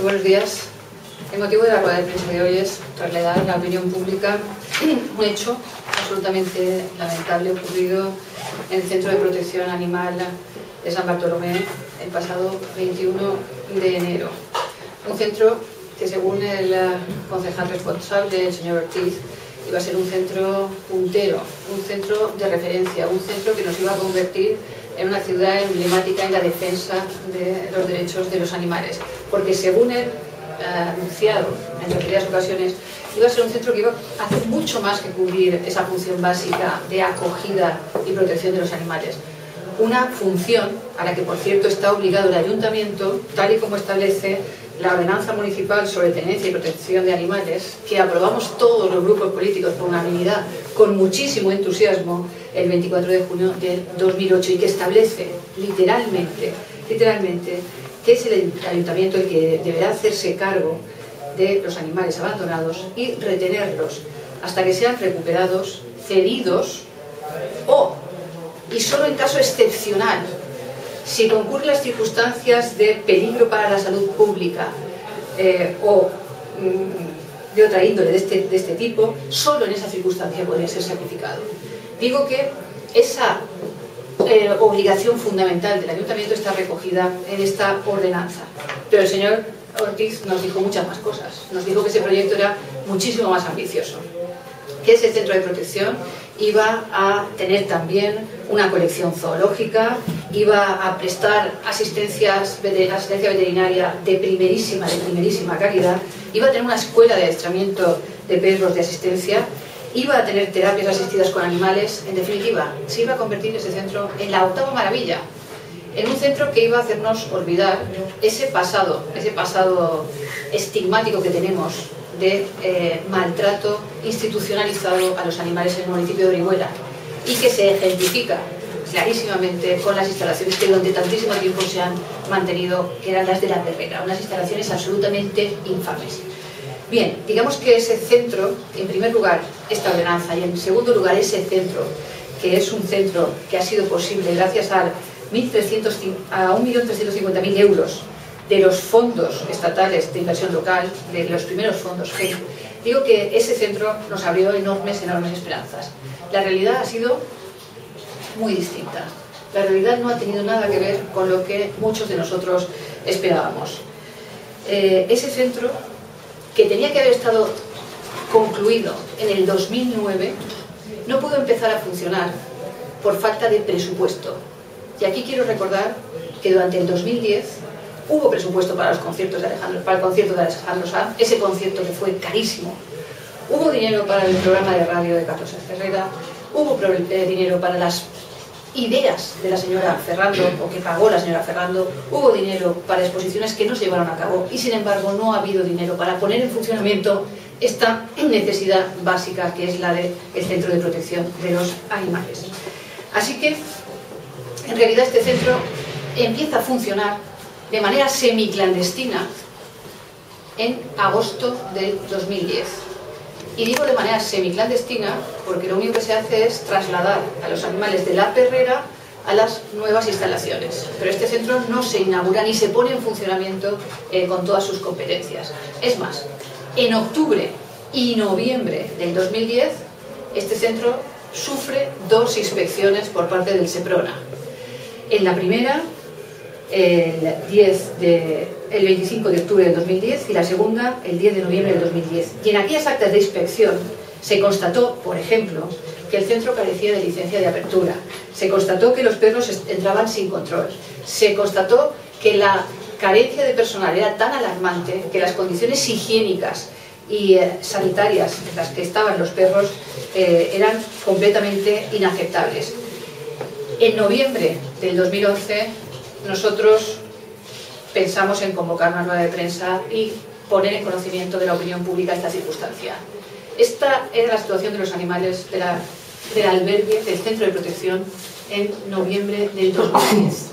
Muy buenos días. El motivo de la rueda de prensa de hoy es trasladar a la opinión pública un hecho absolutamente lamentable ocurrido en el Centro de Protección Animal de San Bartolomé el pasado 21 de enero. Un centro que según el concejal responsable, el señor Ortiz, iba a ser un centro puntero, un centro de referencia, un centro que nos iba a convertir en una ciudad emblemática en la defensa de los derechos de los animales. Porque según él ha anunciado en repetidas ocasiones, iba a ser un centro que iba a hacer mucho más que cubrir esa función básica de acogida y protección de los animales. Una función a la que, por cierto, está obligado el ayuntamiento, tal y como establece la ordenanza municipal sobre tenencia y protección de animales, que aprobamos todos los grupos políticos por unanimidad, con muchísimo entusiasmo, el 24 de junio del 2008, y que establece literalmente, literalmente que es el ayuntamiento el que deberá hacerse cargo de los animales abandonados y retenerlos hasta que sean recuperados, cedidos o, y solo en caso excepcional, si concurren las circunstancias de peligro para la salud pública eh, o mm, de otra índole de este, de este tipo, solo en esa circunstancia podría ser sacrificado. Digo que esa eh, obligación fundamental del ayuntamiento está recogida en esta ordenanza. Pero el señor Ortiz nos dijo muchas más cosas. Nos dijo que ese proyecto era muchísimo más ambicioso, que ese centro de protección iba a tener también una colección zoológica, iba a prestar asistencia veterinaria de primerísima, de primerísima calidad, iba a tener una escuela de adiestramiento de perros de asistencia iba a tener terapias asistidas con animales, en definitiva, se iba a convertir ese centro en la octava maravilla, en un centro que iba a hacernos olvidar ese pasado, ese pasado estigmático que tenemos de eh, maltrato institucionalizado a los animales en el municipio de Orihuela y que se ejemplifica clarísimamente con las instalaciones que durante tantísimo tiempo se han mantenido, que eran las de la perrera, unas instalaciones absolutamente infames. Bien, digamos que ese centro, en primer lugar, esta ordenanza, y en segundo lugar, ese centro, que es un centro que ha sido posible gracias a 1.350.000 euros de los fondos estatales de inversión local, de los primeros fondos digo que ese centro nos abrió enormes, enormes esperanzas. La realidad ha sido muy distinta. La realidad no ha tenido nada que ver con lo que muchos de nosotros esperábamos. Eh, ese centro que tenía que haber estado concluido en el 2009, no pudo empezar a funcionar por falta de presupuesto. Y aquí quiero recordar que durante el 2010 hubo presupuesto para, los conciertos de Alejandro, para el concierto de Alejandro Sanz, ese concierto que fue carísimo. Hubo dinero para el programa de radio de Carlos Herrera, hubo eh, dinero para las ideas de la señora Ferrando, o que pagó la señora Ferrando, hubo dinero para exposiciones que no se llevaron a cabo y sin embargo no ha habido dinero para poner en funcionamiento esta necesidad básica que es la del Centro de Protección de los Animales. Así que, en realidad este centro empieza a funcionar de manera semiclandestina en agosto del 2010 y digo de manera semiclandestina porque lo único que se hace es trasladar a los animales de la perrera a las nuevas instalaciones. Pero este centro no se inaugura ni se pone en funcionamiento eh, con todas sus competencias. Es más, en octubre y noviembre del 2010, este centro sufre dos inspecciones por parte del SEPRONA. En la primera, el, 10 de, el 25 de octubre del 2010 y la segunda el 10 de noviembre del 2010. Y en aquellas actas de inspección se constató, por ejemplo, que el centro carecía de licencia de apertura, se constató que los perros entraban sin control, se constató que la carencia de personal era tan alarmante que las condiciones higiénicas y eh, sanitarias en las que estaban los perros eh, eran completamente inaceptables. En noviembre del 2011 nosotros pensamos en convocar una rueda de prensa y poner en conocimiento de la opinión pública esta circunstancia. Esta era la situación de los animales del albergue, del centro de protección, en noviembre del 2010.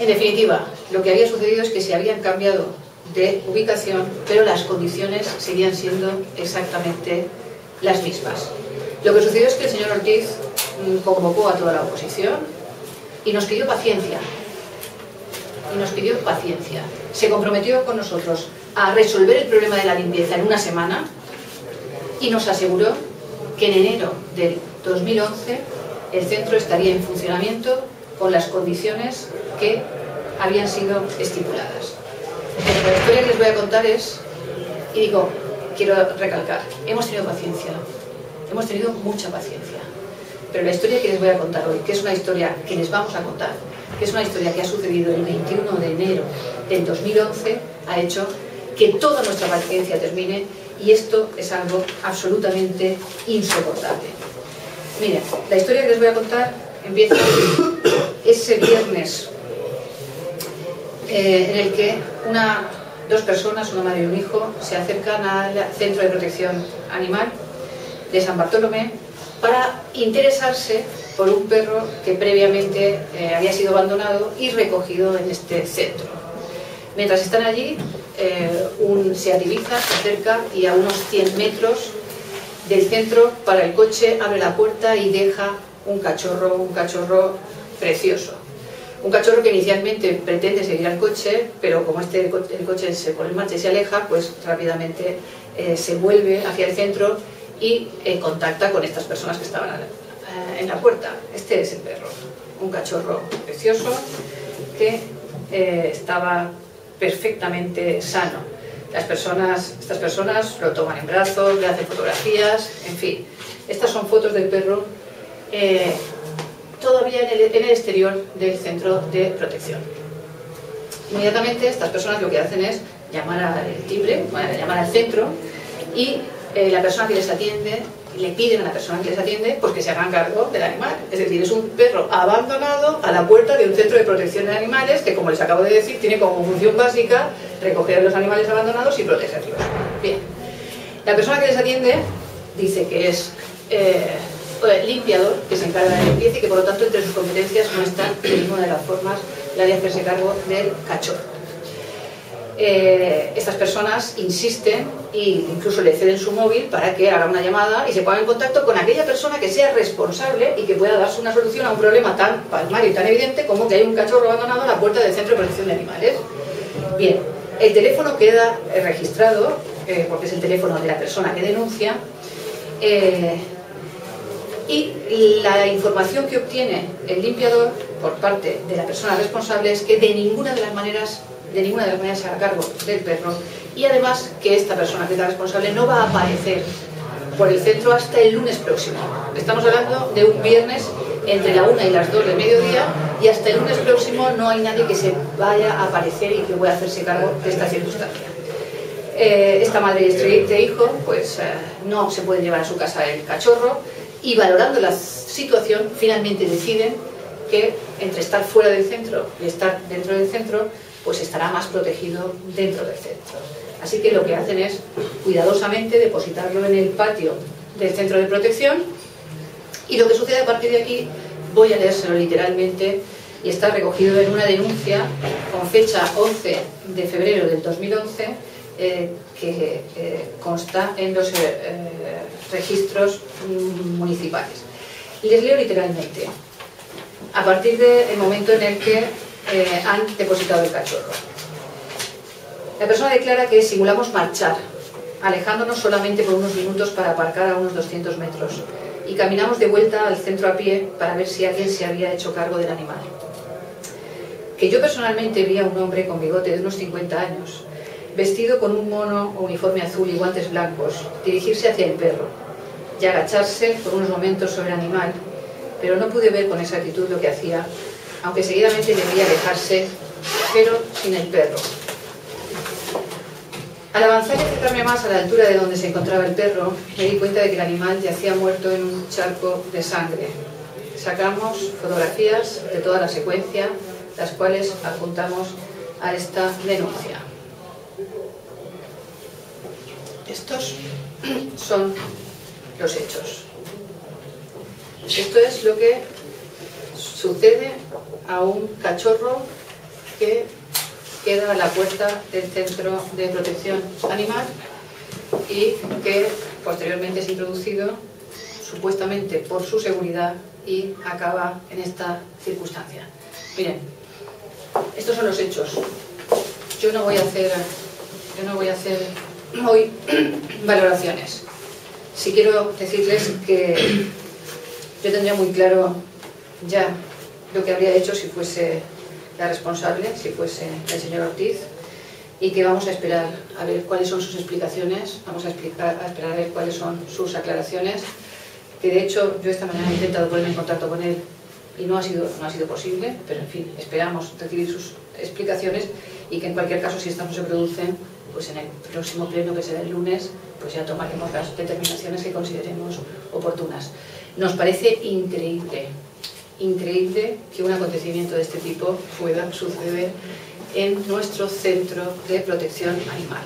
En definitiva, lo que había sucedido es que se habían cambiado de ubicación, pero las condiciones seguían siendo exactamente las mismas. Lo que sucedió es que el señor Ortiz mm, convocó a toda la oposición, y nos pidió paciencia. Y nos pidió paciencia. Se comprometió con nosotros a resolver el problema de la limpieza en una semana y nos aseguró que en enero del 2011 el centro estaría en funcionamiento con las condiciones que habían sido estipuladas. la historia que les voy a contar es, y digo, quiero recalcar, hemos tenido paciencia, hemos tenido mucha paciencia, pero la historia que les voy a contar hoy, que es una historia que les vamos a contar, que es una historia que ha sucedido el 21 de enero del 2011, ha hecho que toda nuestra paciencia termine y esto es algo absolutamente insoportable. Miren, la historia que les voy a contar empieza ese viernes eh, en el que una, dos personas, una madre y un hijo, se acercan al Centro de Protección Animal de San Bartolomé para interesarse por un perro que previamente eh, había sido abandonado y recogido en este centro. Mientras están allí, eh, un Seat Ibiza se acerca y a unos 100 metros del centro para el coche abre la puerta y deja un cachorro, un cachorro precioso. Un cachorro que inicialmente pretende seguir al coche, pero como este, el coche se pone en marcha y se aleja, pues rápidamente eh, se vuelve hacia el centro y eh, contacta con estas personas que estaban en la puerta. Este es el perro, un cachorro precioso que estaba perfectamente sano. Las personas, estas personas lo toman en brazos, le hacen fotografías, en fin. Estas son fotos del perro eh, todavía en el, exterior del centro de protección. Inmediatamente estas personas lo que hacen es llamar al timbre, llamar al centro y eh, la persona que les atiende le piden a la persona que les atiende pues que se hagan cargo del animal. Es decir, es un perro abandonado a la puerta de un centro de protección de animales que, como les acabo de decir, tiene como función básica recoger los animales abandonados y protegerlos. Bien, la persona que les atiende dice que es eh, limpiador, que se encarga de limpieza y que por lo tanto entre sus competencias no está de ninguna de las formas la de hacerse cargo del cachorro. Eh, estas personas insisten e incluso le ceden su móvil para que haga una llamada y se ponga en contacto con aquella persona que sea responsable y que pueda darse una solución a un problema tan palmario y tan evidente como que hay un cachorro abandonado a la puerta del Centro de Protección de Animales. Bien, el teléfono queda registrado, eh, porque es el teléfono de la persona que denuncia, eh, y la información que obtiene el limpiador por parte de la persona responsable es que de ninguna de las maneras de ninguna de las maneras haga cargo del perro y además que esta persona que es la responsable no va a aparecer por el centro hasta el lunes próximo. Estamos hablando de un viernes entre la 1 y las 2 del mediodía y hasta el lunes próximo no hay nadie que se vaya a aparecer y que pueda hacerse cargo de esta circunstancia. Eh, esta madre y este hijo pues eh, no se pueden llevar a su casa el cachorro y valorando la situación finalmente deciden que entre estar fuera del centro y estar dentro del centro pues estará más protegido dentro del centro. Así que lo que hacen es cuidadosamente depositarlo en el patio del centro de protección y lo que sucede a partir de aquí voy a leérselo literalmente y está recogido en una denuncia con fecha 11 de febrero del 2011 eh, que eh, consta en los eh, registros municipales. Les leo literalmente. A partir del momento en el que eh, han depositado el cachorro. La persona declara que simulamos marchar, alejándonos solamente por unos minutos para aparcar a unos 200 metros y caminamos de vuelta al centro a pie para ver si alguien se había hecho cargo del animal. Que yo personalmente vi a un hombre con bigote de unos 50 años, vestido con un mono o uniforme azul y guantes blancos, dirigirse hacia el perro y agacharse por unos momentos sobre el animal, pero no pude ver con exactitud lo que hacía aunque seguidamente debía alejarse, pero sin el perro. Al avanzar y acercarme más a la altura de donde se encontraba el perro, me di cuenta de que el animal yacía muerto en un charco de sangre. Sacamos fotografías de toda la secuencia, las cuales adjuntamos a esta denuncia. Estos son los hechos. Esto es lo que sucede a un cachorro que queda a la puerta del centro de protección animal y que posteriormente es introducido supuestamente por su seguridad y acaba en esta circunstancia. Miren, estos son los hechos. Yo no voy a hacer, yo no voy a hacer hoy valoraciones. Si quiero decirles que yo tendría muy claro ya lo que habría hecho si fuese la responsable, si fuese el señor Ortiz, y que vamos a esperar a ver cuáles son sus explicaciones, vamos a, explicar, a esperar a ver cuáles son sus aclaraciones, que de hecho yo esta mañana he intentado ponerme en contacto con él y no ha sido, no ha sido posible, pero en fin, esperamos recibir sus explicaciones y que en cualquier caso si estas no se producen, pues en el próximo pleno que será el lunes, pues ya tomaremos las determinaciones que consideremos oportunas. Nos parece increíble, increíble que un acontecimiento de este tipo pueda suceder en nuestro centro de protección animal.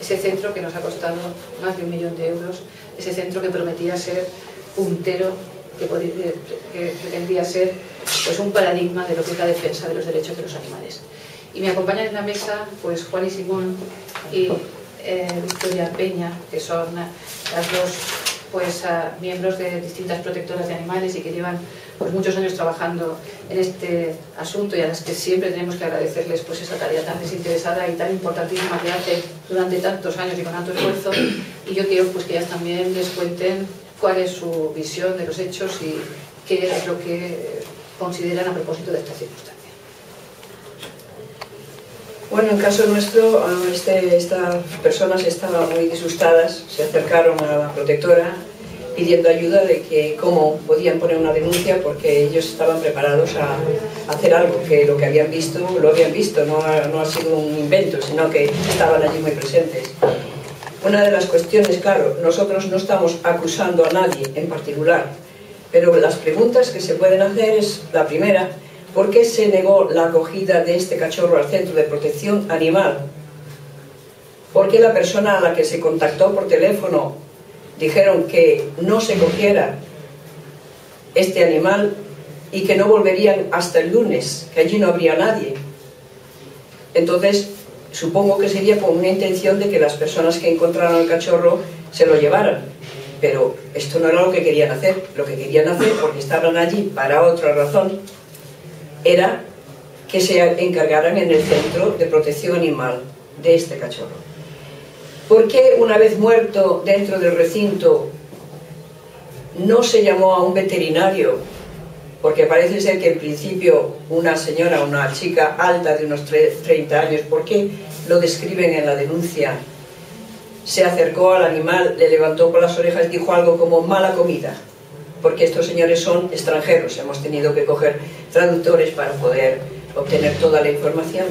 Ese centro que nos ha costado más de un millón de euros, ese centro que prometía ser puntero, que, pretendía ser pues, un paradigma de lo que es la defensa de los derechos de los animales. Y me acompañan en la mesa pues, Juan y Simón y eh, Victoria Peña, que son las dos pues, miembros de distintas protectoras de animales y que llevan pues, muchos años trabajando en este asunto y a las que siempre tenemos que agradecerles pues, esa tarea tan desinteresada y tan importantísima que hacen durante tantos años y con tanto esfuerzo. Y yo quiero pues, que ellas también les cuenten cuál es su visión de los hechos y qué es lo que consideran a propósito de esta circunstancia. Bueno, en caso nuestro, este, estas personas estaban muy disgustadas, se acercaron a la protectora pidiendo ayuda de que cómo podían poner una denuncia porque ellos estaban preparados a hacer algo, que lo que habían visto lo habían visto, no ha, no ha sido un invento, sino que estaban allí muy presentes. Una de las cuestiones, claro, nosotros no estamos acusando a nadie en particular, pero las preguntas que se pueden hacer es, la primera, ¿por qué se negó la acogida de este cachorro al Centro de Protección Animal? ¿Por qué la persona a la que se contactó por teléfono dijeron que no se cogiera este animal y que no volverían hasta el lunes, que allí no habría nadie. Entonces, supongo que sería con una intención de que las personas que encontraron al cachorro se lo llevaran. Pero esto no era lo que querían hacer. Lo que querían hacer, porque estaban allí para otra razón, era que se encargaran en el centro de protección animal de este cachorro. ¿Por qué una vez muerto dentro del recinto no se llamó a un veterinario? Porque parece ser que en principio una señora, una chica alta de unos 30 años, ¿por qué lo describen en la denuncia? Se acercó al animal, le levantó por las orejas y dijo algo como mala comida. Porque estos señores son extranjeros, hemos tenido que coger traductores para poder obtener toda la información.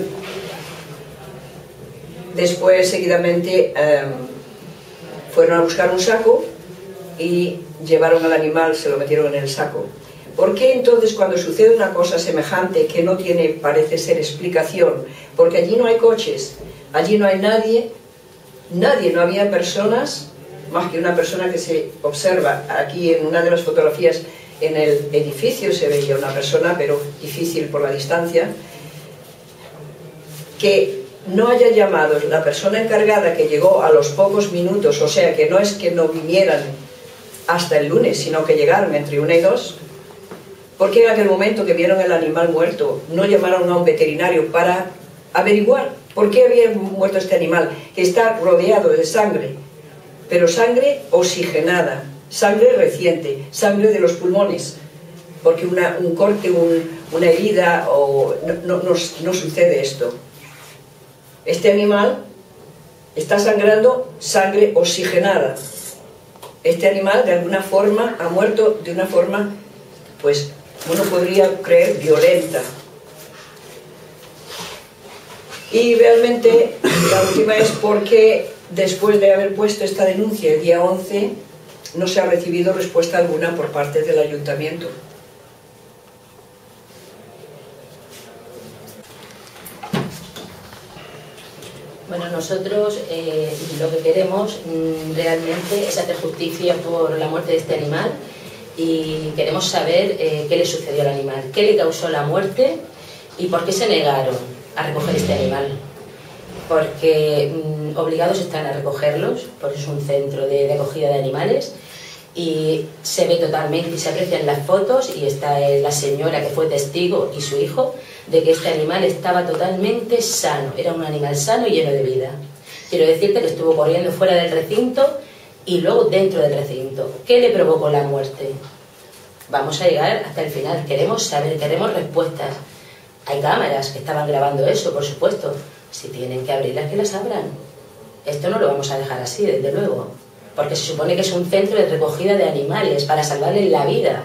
Después, seguidamente, em, fueron a buscar un saco y llevaron al animal, se lo metieron en el saco. ¿Por qué entonces cuando sucede una cosa semejante que no tiene, parece ser, explicación? Porque allí no hay coches, allí no hay nadie, nadie, no había personas, más que una persona que se observa aquí en una de las fotografías en el edificio se veía una persona, pero difícil por la distancia, que no haya llamado la persona encargada que llegó a los pocos minutos, o sea que no es que no vinieran hasta el lunes, sino que llegaron entre una y dos, porque en aquel momento que vieron el animal muerto no llamaron a un veterinario para averiguar por qué había muerto este animal, que está rodeado de sangre, pero sangre oxigenada, sangre reciente, sangre de los pulmones, porque un corte, una herida, o, no sucede esto. Este animal está sangrando sangre oxigenada. Este animal de alguna forma ha muerto de una forma, pues uno podría creer violenta. Y realmente la última es porque después de haber puesto esta denuncia el día 11 no se ha recibido respuesta alguna por parte del ayuntamiento. Bueno, nosotros eh, lo que queremos mm, realmente es hacer justicia por la muerte de este animal y queremos saber eh, qué le sucedió al animal, qué le causó la muerte y por qué se negaron a recoger este animal. Porque mm, obligados están a recogerlos, porque es un centro de, acogida de animales, y se ve totalmente se aprecian las fotos y está la señora que fue testigo y su hijo de que este animal estaba totalmente sano, era un animal sano y lleno de vida. Quiero decirte que estuvo corriendo fuera del recinto y luego dentro del recinto. ¿Qué le provocó la muerte? Vamos a llegar hasta el final, queremos saber, queremos respuestas. Hay cámaras que estaban grabando eso, por supuesto. Si tienen que abrirlas, que las abran. Esto no lo vamos a dejar así, desde luego porque se supone que es un centro de recogida de animales para salvarle la vida.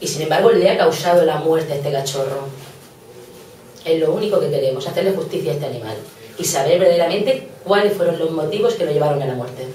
Y sin embargo le ha causado la muerte a este cachorro. Es lo único que queremos, hacerle justicia a este animal y saber verdaderamente cuáles fueron los motivos que lo llevaron a la muerte.